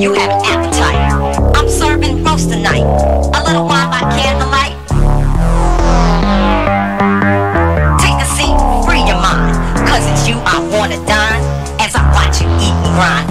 you have an appetite. I'm serving roast tonight. A little wine by candlelight. Take a seat, free your mind. Cause it's you I wanna dine as I watch you eat and grind.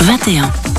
21.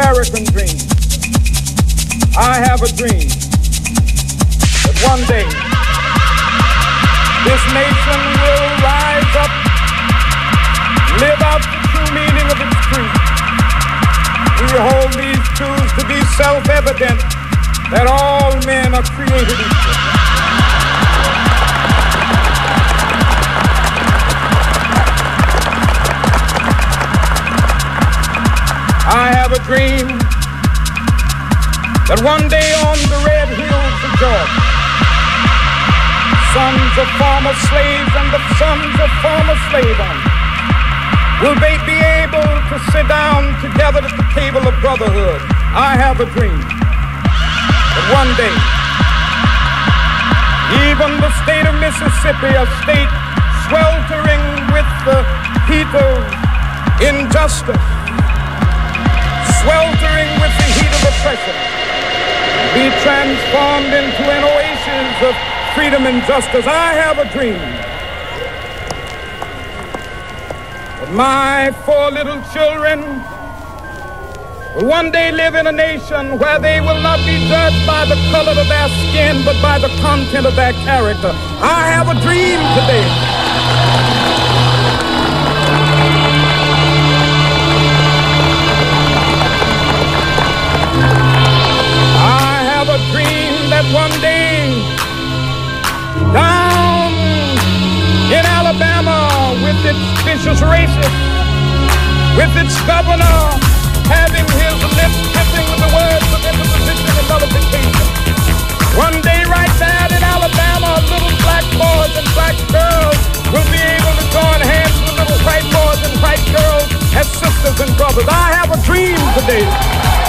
American sons of former slaves and the sons of former slave owners will they be able to sit down together at the table of brotherhood. I have a dream that one day, even the state of Mississippi, a state sweltering with the heat of injustice, sweltering with the heat of oppression, be transformed into an oasis of freedom and justice. I have a dream that my four little children will one day live in a nation where they will not be judged by the color of their skin, but by the content of their character. I have a dream today. I have a dream that one day Alabama with its vicious racists, with its governor having his lips with the words of imposition and nullification. One day right there in Alabama, little black boys and black girls will be able to join hands with little white boys and white girls as sisters and brothers. I have a dream today.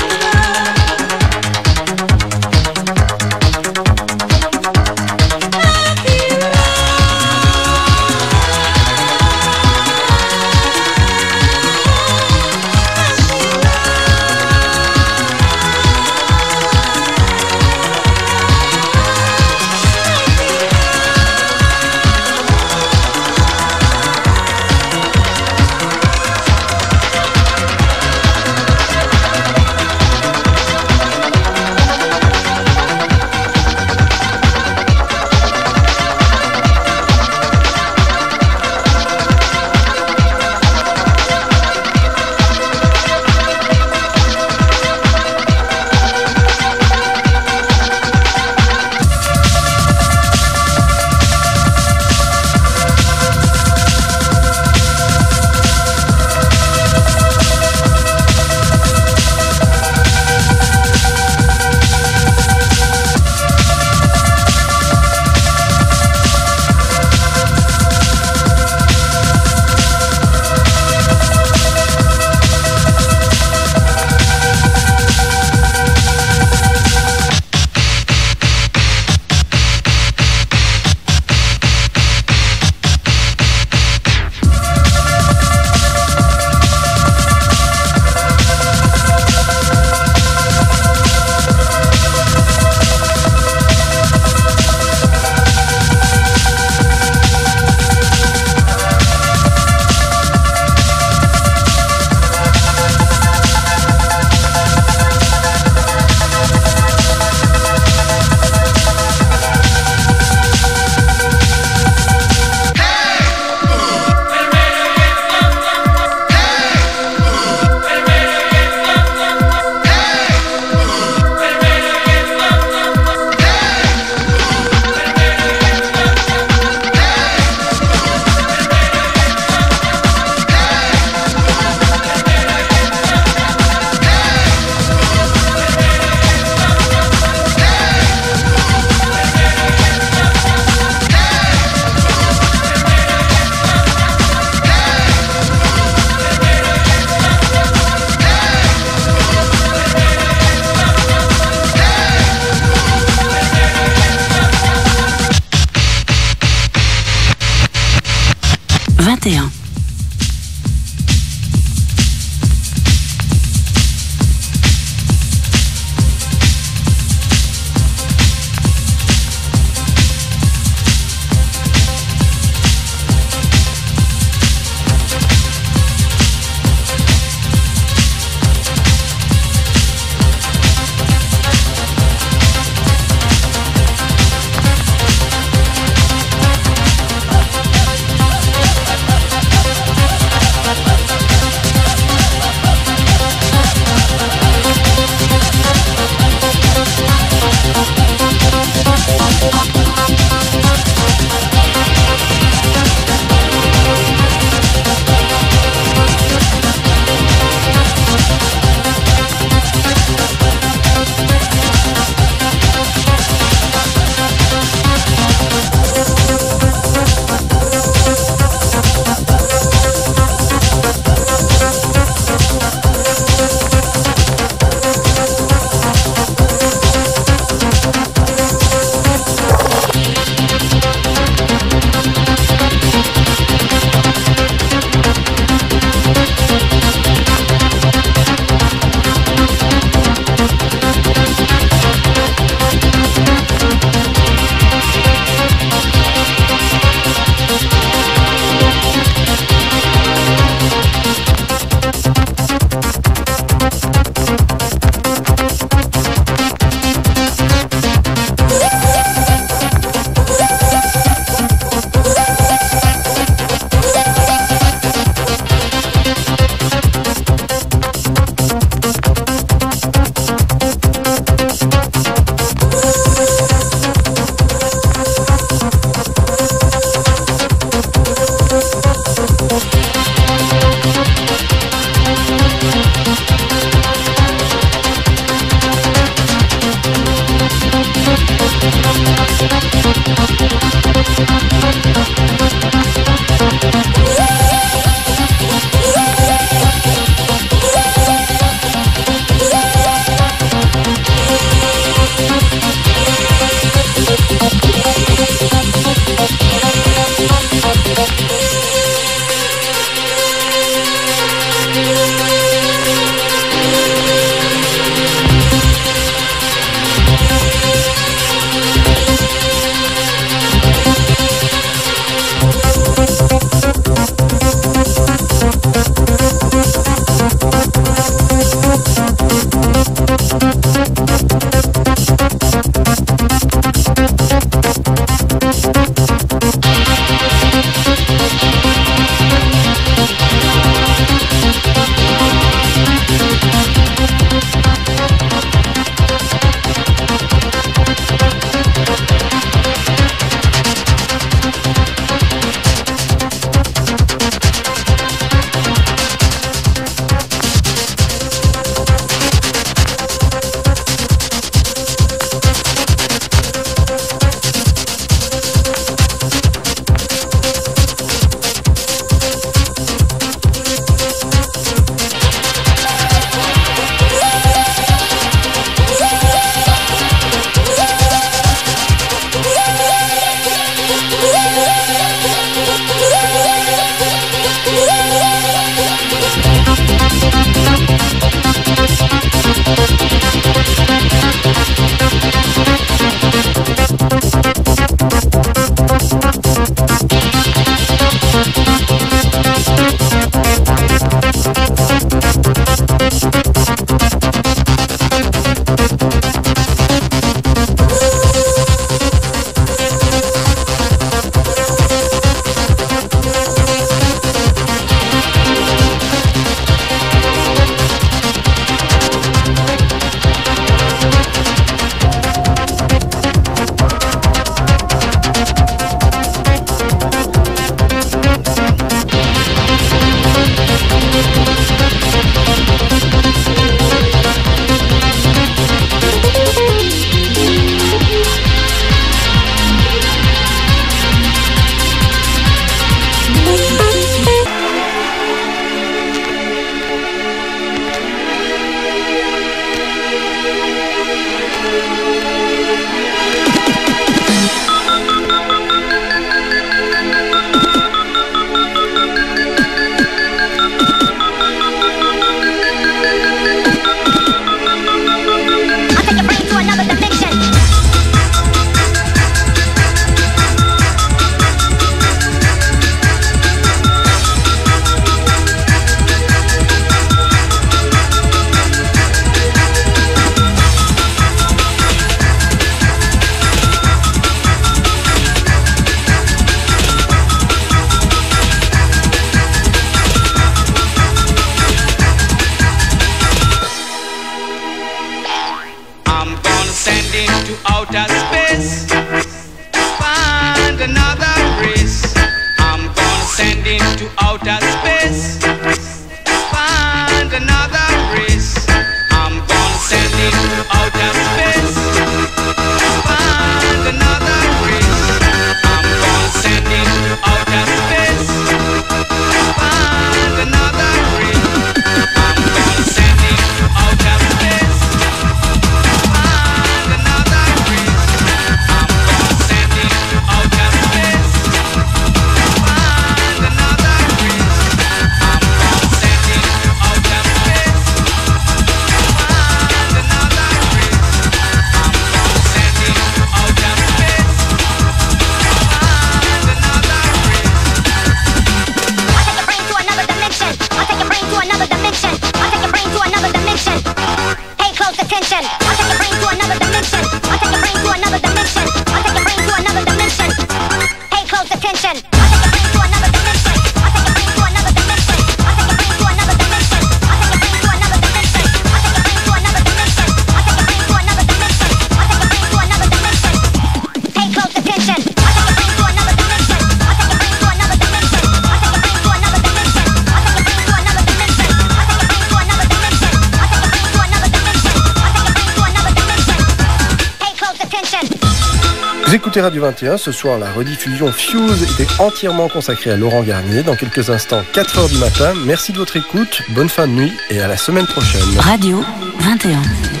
Écoutez Radio 21, ce soir la rediffusion Fuse était entièrement consacrée à Laurent Garnier. Dans quelques instants, 4h du matin. Merci de votre écoute, bonne fin de nuit et à la semaine prochaine. Radio 21.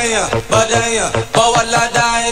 بدايه بدايه بولا دايا